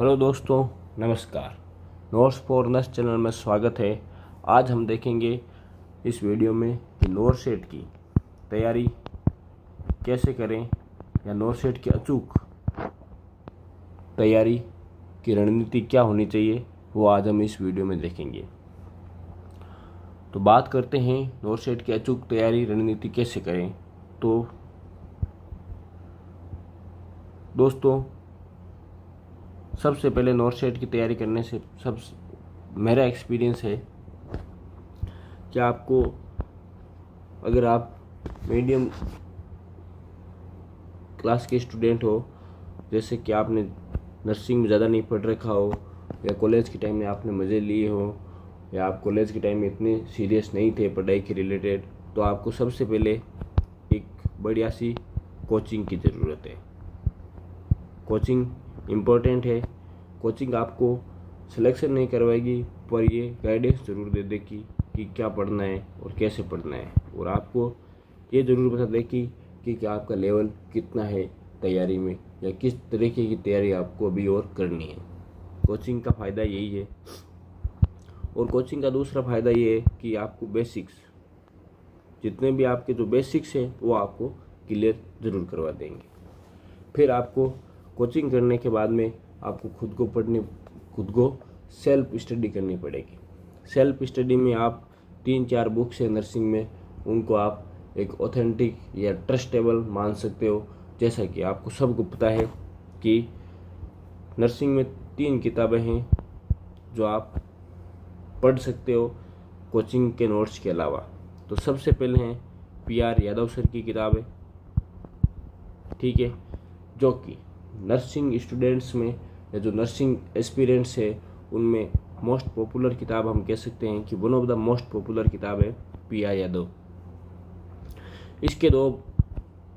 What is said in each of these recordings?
Hello दोस्तों, नमस्कार। Notes for nurse channel में स्वागत है। आज हम देखेंगे इस वीडियो में कि नोर सेट की तैयारी कैसे करें या नोर सेट की अचूक तैयारी की रणनीति क्या होनी चाहिए, वो आज हम इस वीडियो में देखेंगे। तो बात करते हैं नोर सेट की अचूक तैयारी रणनीति कैसे करें। तो दोस्तों सबसे पहले नॉर्थ सेट की तैयारी करने से सब मेरा एक्सपीरियंस है कि आपको अगर आप मीडियम क्लास के स्टूडेंट हो, जैसे कि आपने नर्सिंग में ज़्यादा नहीं पढ़ रखा हो, या कॉलेज के टाइम में आपने मज़े लिए हो, या आप कॉलेज के टाइम में इतने सीरियस नहीं थे पढ़ाई के रिलेटेड तो आपको सबसे पहले एक बढ़िया सी कोचिंग की ज़रूरत है। कोचिंग इम्पोर्टेंट है। कोचिंग आपको सिलेक्शन नहीं करवाएगी, पर ये गाइडेंस ज़रूर दे देगी कि क्या पढ़ना है और कैसे पढ़ना है। और आपको ये ज़रूर बता देगी कि क्या आपका लेवल कितना है तैयारी में, या किस तरीके की तैयारी आपको अभी और करनी है। कोचिंग का फ़ायदा यही है। और कोचिंग का दूसरा फ़ायदा ये है कि आपको बेसिक्स जितने भी आपके जो बेसिक्स हैं, वो आपको क्लियर ज़रूर करवा देंगे। फिर आपको कोचिंग करने के बाद में आपको खुद को पढ़ने, खुद को सेल्फ स्टडी करनी पड़ेगी। सेल्फ स्टडी में आप तीन चार बुक्स है नर्सिंग में, उनको आप एक ऑथेंटिक या ट्रस्टेबल मान सकते हो। जैसा कि आपको सबको पता है कि नर्सिंग में तीन किताबें हैं जो आप पढ़ सकते हो कोचिंग के नोट्स के अलावा। तो सबसे पहले हैं पी आर यादव सर की किताब, ठीक है, जो कि नर्सिंग स्टूडेंट्स में या जो नर्सिंग एक्सपीरियंस है, उनमें मोस्ट पॉपुलर किताब हम कह सकते हैं कि one of the most popular किताब है पी आई यादव इसके दो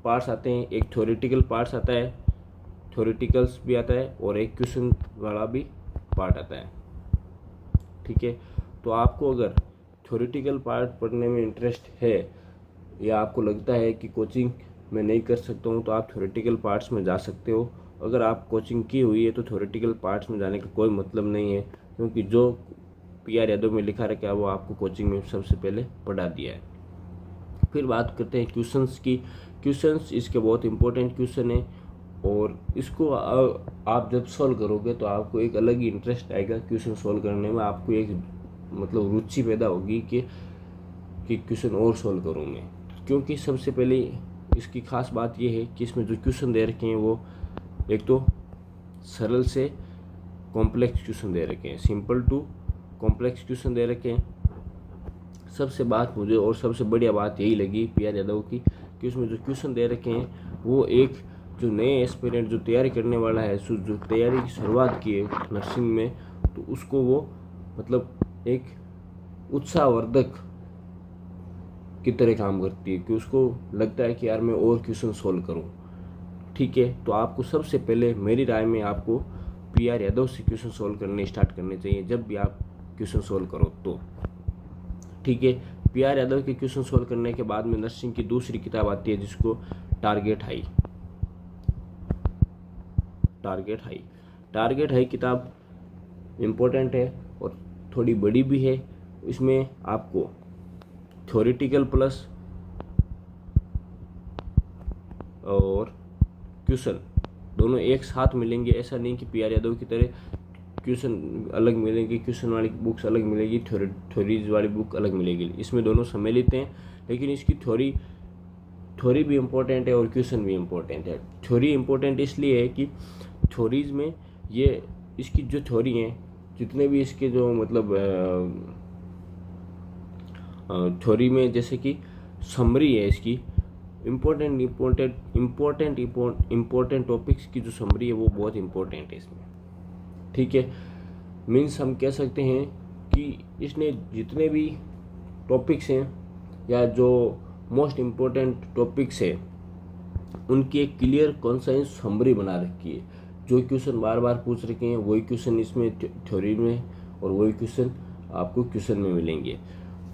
पार्ट्स आते हैं, एक थ्योरेटिकल पार्ट्स आता है थ्योरेटिकल्स भी आता है और एक क्वेश्चन वाला भी पार्ट आता है। ठीक है? तो आपको अगर थ्योरेटिकल पार्ट पढ़ने में इंटरेस्ट है या आपको लगता है कि कोचिंग मैं नहीं कर सकता हूँ तो आप थ्योरेटिकल पार्ट्स में जा सकते हो। अगर आप कोचिंग की हुई है तो थ्योरेटिकल पार्ट्स में जाने का कोई मतलब नहीं है, क्योंकि जो पी आर यादव में लिखा रखा है, वो आपको कोचिंग में सबसे पहले पढ़ा दिया है। फिर बात करते हैं क्वेश्चंस की। क्वेश्चंस इसके बहुत इंपॉर्टेंट क्वेश्चन है, और इसको आप जब सॉल्व करोगे तो आपको एक अलग ही इंटरेस्ट आएगा क्वेश्चन सॉल्व करने में। आपको एक मतलब रुचि पैदा होगी कि कि क्वेश्चन और सॉल्व करूँ मैं। क्योंकि सबसे पहले इसकी खास बात यह है कि इसमें जो क्वेश्चन दे रखे हैं, वो एक तो सरल से कॉम्प्लेक्स क्वेश्चन दे रखे हैं सिंपल टू कॉम्प्लेक्स क्वेश्चन दे रखे हैं। सबसे बात मुझे और सबसे बढ़िया बात यही लगी पी आर यादव की कि उसमें जो क्वेश्चन दे रखे हैं, वो एक जो नए एस्पिरेंट जो तैयारी करने वाला है जो तैयारी की शुरुआत की है नर्सिंग में तो उसको वो मतलब एक उत्साहवर्धक की तरह काम करती है कि उसको लगता है कि यार मैं और क्वेश्चन सोल्व करूँ। ठीक है तो आपको सबसे पहले मेरी राय में आपको पी आर यादव से क्वेश्चन सोल्व करने स्टार्ट करने चाहिए, जब भी आप क्वेश्चन सोल्व करो तो। ठीक है पी आर यादव के क्वेश्चन सोल्व करने के बाद में नर्सिंग की दूसरी किताब आती है, जिसको target high target high target high किताब इम्पोर्टेंट है और थोड़ी बड़ी भी है। इसमें आपको थ्योरेटिकल प्लस और क्वेश्चन। दोनों एक साथ मिलेंगे, ऐसा नहीं कि पी आर यादव की तरह क्वेश्चन अलग मिलेंगे, क्वेश्चन वाली बुक्स अलग मिलेगी, थ्योरी, थ्योरीज वाली बुक अलग मिलेगी। इसमें दोनों सम्मिलित हैं, लेकिन इसकी थ्योरी थ्योरी भी इम्पोर्टेंट है और क्वेश्चन भी इम्पोर्टेंट है। थ्योरी इम्पोर्टेंट इसलिए है कि थ्योरीज में ये, इसकी जो थ्योरी हैं, जितने भी इसके जो मतलब थ्योरी में जैसे कि समरी है इसकी important important important important topics की जो समरी है वो बहुत इम्पोर्टेंट है इसमें। ठीक है? मीन्स हम कह सकते हैं कि इसने जितने भी टॉपिक्स हैं या जो मोस्ट इम्पोर्टेंट टॉपिक्स है, उनकी एक क्लियर कॉन्साइंस समरी बना रखी है। जो क्वेश्चन बार बार पूछ रखे हैं, वही क्वेश्चन इसमें थ्योरी में और वही क्वेश्चन आपको क्वेश्चन में मिलेंगे।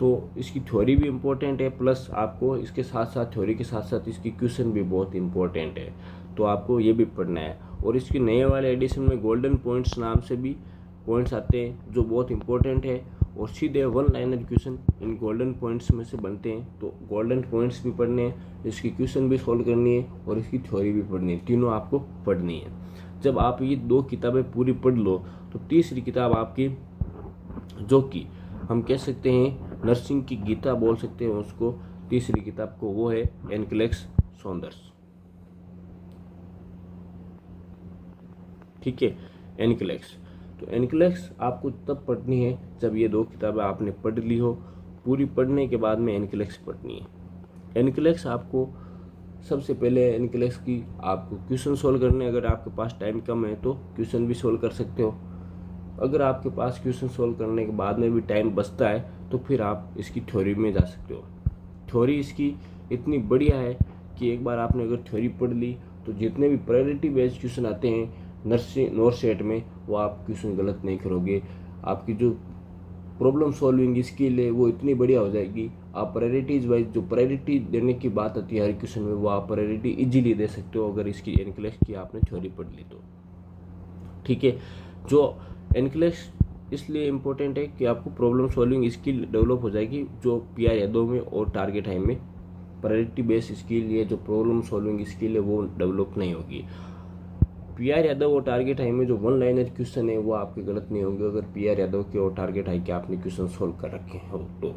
तो इसकी थ्योरी भी इम्पोर्टेंट है प्लस आपको इसके साथ साथ थ्योरी के साथ साथ इसकी क्वेश्चन भी बहुत इम्पोर्टेंट है। तो आपको ये भी पढ़ना है। और इसके नए वाले एडिशन में गोल्डन पॉइंट्स नाम से भी पॉइंट्स आते हैं, जो बहुत इंपॉर्टेंट है। और सीधे वन लाइनर क्वेश्चन इन गोल्डन पॉइंट्स में से बनते हैं। तो गोल्डन पॉइंट्स भी पढ़ने हैं, इसकी क्वेश्चन भी सॉल्व करनी है और इसकी थ्योरी भी पढ़नी है। तीनों आपको पढ़नी है। जब आप ये दो किताबें पूरी पढ़ लो तो तीसरी किताब आपकी जो कि हम कह सकते हैं नर्सिंग की गीता बोल सकते हैं, उसको तीसरी किताब को वो है, एनक्लेक्स सौंदर्स। ठीक है, एनक्लेक्स। तो एनक्लेक्स आपको तब पढ़नी है जब ये दो किताबें आपने पढ़ ली हो। पूरी पढ़ने के बाद में एनक्लेक्स पढ़नी है। एनक्लेक्स आपको, सबसे पहले एनक्लेक्स की आपको क्वेश्चन सोल्व करने, अगर आपके पास टाइम कम है तो क्वेश्चन भी सोल्व कर सकते हो। अगर आपके पास क्वेश्चन सोल्व करने के बाद में भी टाइम बचता है तो फिर आप इसकी थ्योरी में जा सकते हो। थ्योरी इसकी इतनी बढ़िया है कि एक बार आपने अगर थ्योरी पढ़ ली तो जितने भी प्रायोरिटी बेस्ड क्वेश्चन आते हैं नर्सिंग नोर सेट में, वो आप क्वेश्चन गलत नहीं करोगे। आपकी जो प्रॉब्लम सॉल्विंग स्किल है, वो इतनी बढ़िया हो जाएगी। आप प्रायोरिटीज वाइज जो प्रायोरिटी देने की बात आती है हर क्वेश्चन में, वो आप प्रायोरिटी इजीली दे सकते हो अगर इसकी एनक्लेक्स की आपने थ्योरी पढ़ ली तो। ठीक है? जो एनक्लेक्स इसलिए इम्पोर्टेंट है कि आपको प्रॉब्लम सॉल्विंग स्किल डेवलप हो जाएगी जो पी आर यादव में और टारगेट हाई में। प्रायोरिटी बेस्ड स्किल ये जो प्रॉब्लम सॉल्विंग स्किल है वो डेवलप नहीं होगी। पी आर यादव और टारगेट हाई में जो वन लाइनर क्वेश्चन है वो आपके गलत नहीं होंगे। अगर पी आर यादव के और टारगेट हाई के आपने क्वेश्चन सोल्व कर रखे हो तो।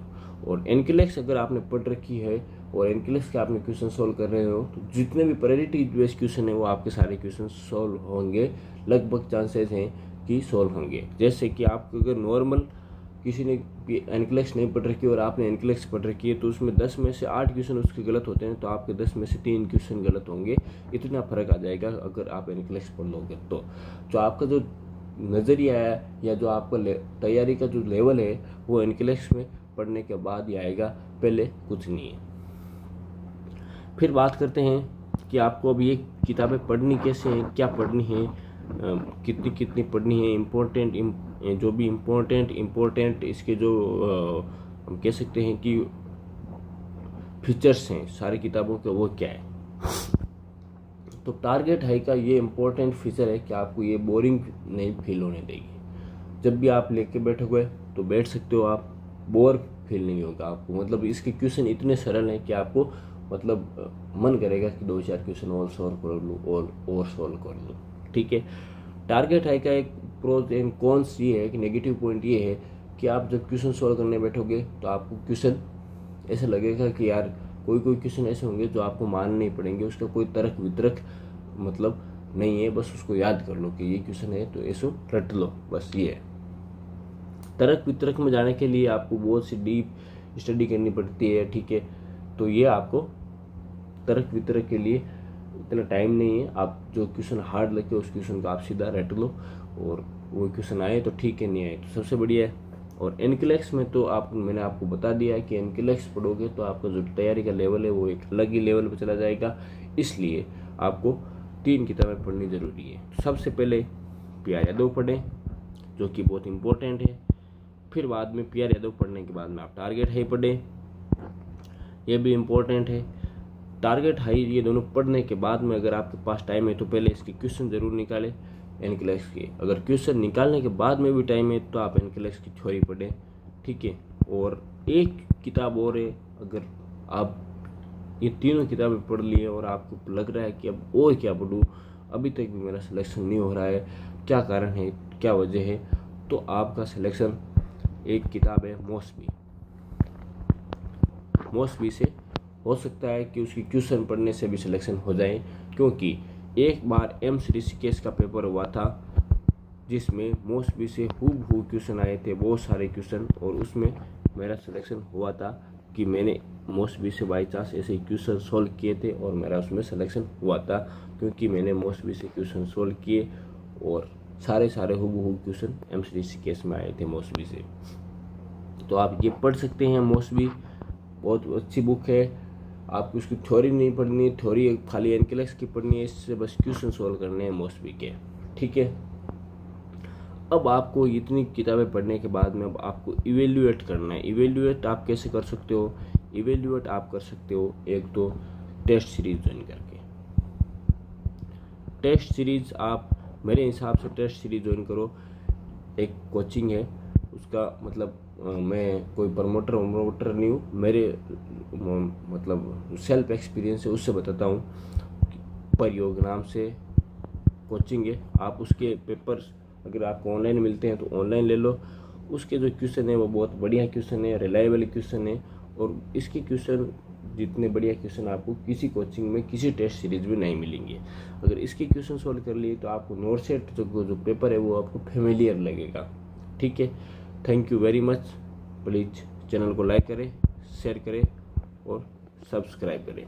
और एनक्लेक्स अगर आपने पढ़ रखी है और एनक्लेक्स के आपने क्वेश्चन सोल्व कर रहे हो तो जितने भी प्रायोरिटी बेस्ड क्वेश्चन है वो आपके सारे क्वेश्चन सोल्व होंगे। लगभग चांसेस हैं कि सोल्व होंगे। जैसे कि आप अगर नॉर्मल किसी ने एनक्लेक्स नहीं पढ़ रखी और आपने एनक्लेक्स पढ़ रखी है तो उसमें दस में से आठ क्वेश्चन उसके गलत होते हैं तो आपके दस में से तीन क्वेश्चन गलत होंगे। इतना फ़र्क आ जाएगा अगर आप एनक्लेक्स पढ़ लोगे तो। जो आपका जो नज़रिया है या जो आपका तैयारी का जो लेवल है, वो एनक्लेक्स में पढ़ने के बाद ही आएगा, पहले कुछ नहीं है। फिर बात करते हैं कि आपको अब ये किताबें पढ़नी कैसे हैं, क्या पढ़नी है कितनी कितनी पढ़नी है इम्पोर्टेंट जो भी इम्पोर्टेंट इम्पोर्टेंट इसके जो हम कह सकते हैं कि फीचर्स हैं, सारी किताबों के, वो क्या है? तो टारगेट हाई का ये इम्पोर्टेंट फीचर है कि आपको ये बोरिंग नहीं फील होने देगी। जब भी आप लेके बैठोगे तो बैठ सकते हो आप बोर फील नहीं होगा आपको। मतलब इसके क्वेश्चन इतने सरल हैं कि आपको मतलब मन करेगा कि दो चार क्वेश्चन और सॉल्व कर लूँ, और और सॉल्व कर लूँ। ठीक है। टारगेट हाई का एक प्रोज एंड कॉन्स ये है कि नेगेटिव पॉइंट ये है कि आप जब क्वेश्चन सॉल्व करने बैठोगे तो आपको क्वेश्चन ऐसा लगेगा कि यार कोई कोई क्वेश्चन ऐसे होंगे जो आपको मान नहीं पड़ेंगे, उसका कोई तर्क वितरक मतलब नहीं है, बस उसको याद कर लो कि ये क्वेश्चन है तो ऐसो रट लो, बस ये है। तर्क वितरक में जाने के लिए आपको बहुत सी डीप स्टडी करनी पड़ती है, ठीक है। तो ये आपको तर्क वितरक के लिए इतना टाइम नहीं है। आप जो क्वेश्चन हार्ड लगे, उस क्वेश्चन को आप सीधा रट लो और वो क्वेश्चन आए तो ठीक है, नहीं आए तो सबसे बढ़िया है। और एनक्लेक्स में तो आप, मैंने आपको बता दिया है कि एनक्लेक्स पढ़ोगे तो आपका जो तैयारी का लेवल है, वो एक अलग ही लेवल पर चला जाएगा। इसलिए आपको तीन किताबें पढ़नी ज़रूरी है। सबसे पहले पी आर यादव पढ़ें, जो कि बहुत इंपॉर्टेंट है। फिर बाद में पी आर यादव पढ़ने के बाद में आप टारगेट हाई पढ़ें। यह भी इम्पोर्टेंट है। टारगेट हाई ये दोनों पढ़ने के बाद में अगर आपके पास टाइम है तो पहले इसके क्वेश्चन ज़रूर निकालें एनक्लेक्स के। अगर क्वेश्चन निकालने के बाद में भी टाइम है तो आप एनक्लेक्स की थ्योरी पढ़ें, ठीक है? और एक किताब और है, अगर आप ये तीनों किताबें पढ़ लिए और आपको लग रहा है कि अब और क्या पढ़ूँ, अभी तक भी मेरा सिलेक्शन नहीं हो रहा है, क्या कारण है, क्या वजह है तो आपका सिलेक्शन एक किताब है मौसमी मौसमी से हो सकता है कि उसकी क्वेश्चन पढ़ने से भी सिलेक्शन हो जाए, क्योंकि एक बार एम ऋषिकेश का पेपर हुआ था, जिसमें मोस्टली से हुब हु क्वेश्चन आए थे, बहुत सारे क्वेश्चन और उसमें मेरा सिलेक्शन हुआ था कि मैंने मोस्टली से बाई चांस ऐसे क्वेश्चन सॉल्व किए थे, और मेरा उसमें सिलेक्शन हुआ था, क्योंकि मैंने मोस्टली से क्वेश्चन सॉल्व किए, और सारे सारे हु क्वेश्चन एम ऋषिकेश में आए थे मोस्टली से। तो आप ये पढ़ सकते हैं मोस्टली बहुत अच्छी बुक है। आपको उसकी थ्योरी नहीं पढ़नी है थ्योरी खाली एनकेलेक्स की पढ़नी है, इससे बस क्वेश्चन सॉल्व करने हैं मोस्टली के। ठीक है? अब आपको इतनी किताबें पढ़ने के बाद में अब आपको इवेल्युएट करना है। इवेल्युएट आप कैसे कर सकते हो? इवेल्यूएट आप कर सकते हो एक तो टेस्ट सीरीज़ ज्वाइन करके। टेस्ट सीरीज़ आप मेरे हिसाब से टेस्ट सीरीज़ ज्वाइन करो। एक कोचिंग है। उसका मतलब मैं कोई प्रमोटर वमोटर नहीं हूँ। मेरे मतलब सेल्फ एक्सपीरियंस है, उससे बताता हूँ परियोग नाम से कोचिंग है। आप उसके पेपर्स अगर आपको ऑनलाइन मिलते हैं तो ऑनलाइन ले लो। उसके जो क्वेश्चन है, वो बहुत बढ़िया क्वेश्चन है रिलायबल क्वेश्चन है और इसके क्वेश्चन जितने बढ़िया क्वेश्चन आपको किसी कोचिंग में, किसी टेस्ट सीरीज़ में नहीं मिलेंगे। अगर इसके क्वेश्चन सॉल्व कर लिए तो आपको नोट सेट जो जो पेपर है, वो आपको फेमिलियर लगेगा। ठीक है? Thank you very much please channel को लाइक करें शेयर करें और सब्सक्राइब करें।